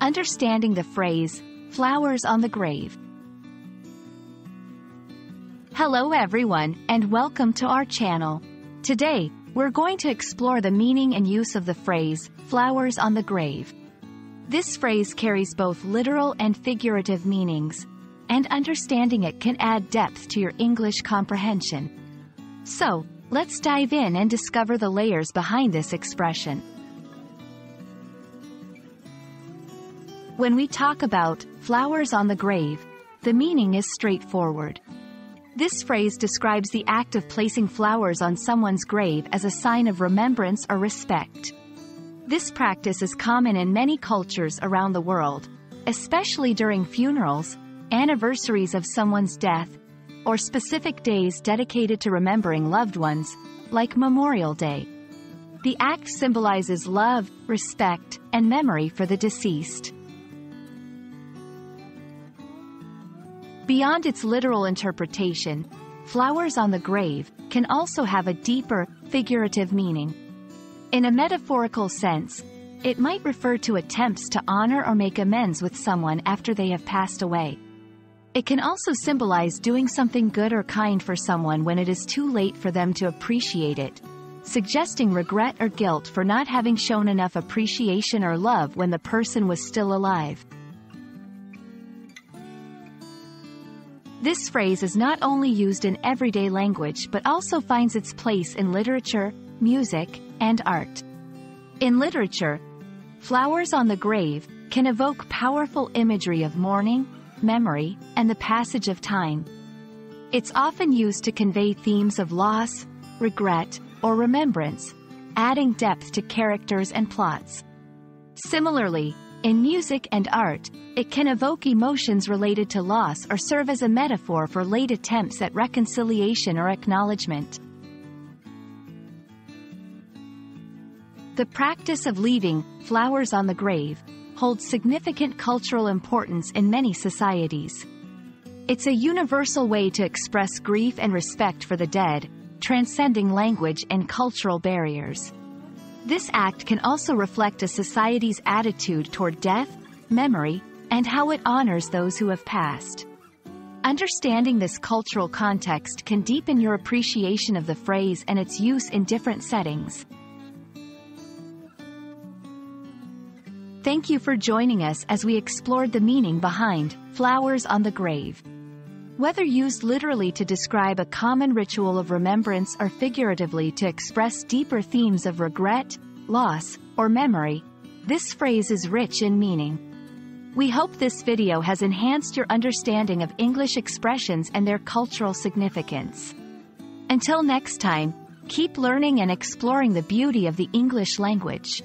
Understanding the phrase, flowers on the grave. Hello everyone, and welcome to our channel. Today, we're going to explore the meaning and use of the phrase, flowers on the grave. This phrase carries both literal and figurative meanings, and understanding it can add depth to your English comprehension. So, let's dive in and discover the layers behind this expression. When we talk about flowers on the grave, the meaning is straightforward. This phrase describes the act of placing flowers on someone's grave as a sign of remembrance or respect. This practice is common in many cultures around the world, especially during funerals, anniversaries of someone's death, or specific days dedicated to remembering loved ones, like Memorial Day. The act symbolizes love, respect, and memory for the deceased. Beyond its literal interpretation, flowers on the grave can also have a deeper, figurative meaning. In a metaphorical sense, it might refer to attempts to honor or make amends with someone after they have passed away. It can also symbolize doing something good or kind for someone when it is too late for them to appreciate it, suggesting regret or guilt for not having shown enough appreciation or love when the person was still alive. This phrase is not only used in everyday language but also finds its place in literature, music, and art. In literature, flowers on the grave can evoke powerful imagery of mourning, memory, and the passage of time. It's often used to convey themes of loss, regret, or remembrance, adding depth to characters and plots. Similarly, in music and art, it can evoke emotions related to loss or serve as a metaphor for late attempts at reconciliation or acknowledgement. The practice of leaving flowers on the grave holds significant cultural importance in many societies. It's a universal way to express grief and respect for the dead, transcending language and cultural barriers. This act can also reflect a society's attitude toward death, memory, and how it honors those who have passed. Understanding this cultural context can deepen your appreciation of the phrase and its use in different settings. Thank you for joining us as we explored the meaning behind flowers on the grave. Whether used literally to describe a common ritual of remembrance or figuratively to express deeper themes of regret, loss, or memory, this phrase is rich in meaning. We hope this video has enhanced your understanding of English expressions and their cultural significance. Until next time, keep learning and exploring the beauty of the English language.